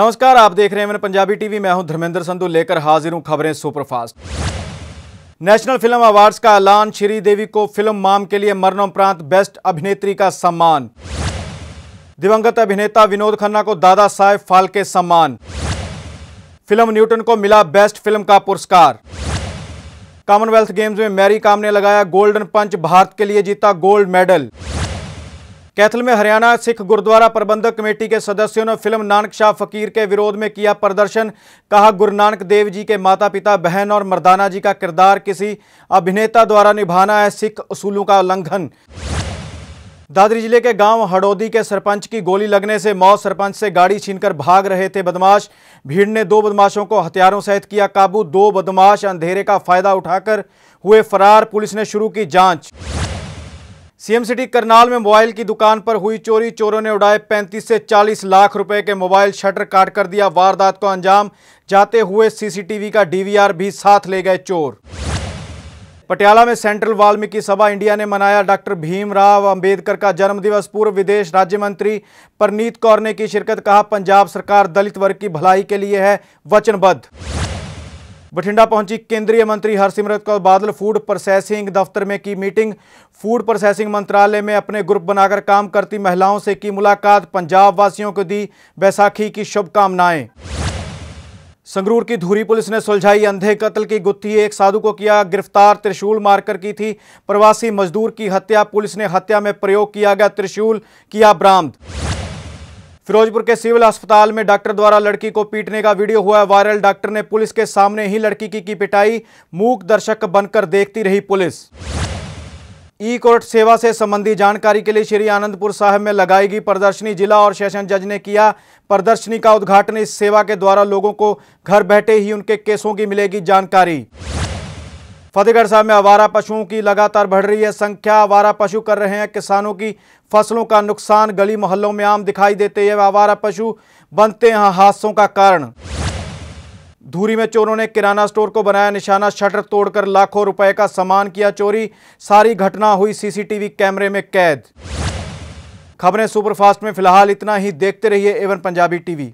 नमस्कार, आप देख रहे हैं मैंने पंजाबी टीवी। मैं हूँ धर्मेंद्र संधु लेकर हाजिर हूँ खबरें सुपरफास्ट। नेशनल फ़िल्म अवार्ड्स का ऐलान श्रीदेवी को फ़िल्म माम के लिए मरणोपरांत बेस्ट अभिनेत्री का सम्मान। दिवंगत अभिनेता विनोद खन्ना को दादा साहेब फाल्के सम्मान। फ़िल्म न्यूटन को मिला बेस्ट फ़िल्म का पुरस्कार। कॉमनवेल्थ गेम्स में मैरी काम ने लगाया गोल्डन पंच, भारत के लिए जीता गोल्ड मेडल। कैथल में हरियाणा सिख गुरुद्वारा प्रबंधक कमेटी के सदस्यों ने फ़िल्म नानक शाह फकीर के विरोध में किया प्रदर्शन। कहा, गुरु नानक देव जी के माता पिता बहन और मर्दाना जी का किरदार किसी अभिनेता द्वारा निभाना है, सिख उसूलों का उल्लंघन। दादरी ज़िले के गाँव हडोदी के सरपंच की गोली लगने से मौत, सरपंच से गाड़ी छीनकर भाग रहे थे बदमाश। भीड़ ने दो बदमाशों को हथियारों सहित किया काबू। दो बदमाश अंधेरे का फ़ायदा उठाकर हुए फरार, पुलिस ने शुरू की जाँच। सीएम सिटी करनाल में मोबाइल की दुकान पर हुई चोरी। चोरों ने उड़ाए 35 से 40 लाख रुपए के मोबाइल शटर काट कर दिया। वारदात को अंजाम जाते हुए सीसीटीवी का डीवीआर भी साथ ले गए चोर। पटियाला में सेंट्रल वाल्मीकि सभा इंडिया ने मनाया डॉक्टर भीमराव अंबेडकर का जन्मदिवस। पूर्व विदेश राज्य मंत्री परनीत कौर ने की शिरकत, कहा, पंजाब सरकार दलित वर्ग की भलाई के लिए है, वचनबद्ध। बठिंडा पहुँची केंद्रीय मंत्री हरसिमरत कौर बादल फ़ूड प्रोसेसिंग दफ्तर में की मीटिंग। फ़ूड प्रोसेसिंग मंत्रालय में अपने ग्रुप बनाकर काम करती महिलाओं से की मुलाकात पंजाब वासियों को दी बैसाखी की शुभकामनाएँ। संगरूर की धूरी पुलिस ने सुलझाई अंधे कत्ल की गुत्थी। एक साधु को किया गिरफ़्तार, त्रिशूल मारकर की थी। प्रवासी मजदूर की हत्या, पुलिस ने हत्या में प्रयोग किया गया, त्रिशूल किया बरामद। फिरोजपुर के सिविल अस्पताल में डॉक्टर द्वारा लड़की को पीटने का वीडियो हुआ वायरल। डॉक्टर ने पुलिस के सामने ही लड़की की की पिटाई, मूक दर्शक बनकर देखती रही पुलिस। ई कोर्ट सेवा से संबंधी जानकारी के लिए श्री आनंदपुर साहब में लगाई गई प्रदर्शनी। जिला और सेशन जज ने किया प्रदर्शनी का उद्घाटन। इस सेवा के द्वारा लोगों को घर बैठे ही उनके केसों की मिलेगी जानकारी। फतेहगढ़ साहब में आवारा पशुओं की लगातार बढ़ रही है संख्या। आवारा पशु कर रहे हैं किसानों की फ़सलों का नुकसान। गली मोहल्लों में आम दिखाई देते हैं आवारा पशु। बनते हैं हादसों का कारण। धूरी में चोरों ने किराना स्टोर को बनाया निशाना। शटर तोड़कर लाखों रुपए का सामान किया चोरी। सारी घटना हुई सीसीटीवी कैमरे में कैद। खबरें सुपरफास्ट में फ़िलहाल इतना ही। देखते रहिए एवन पंजाबी टीवी।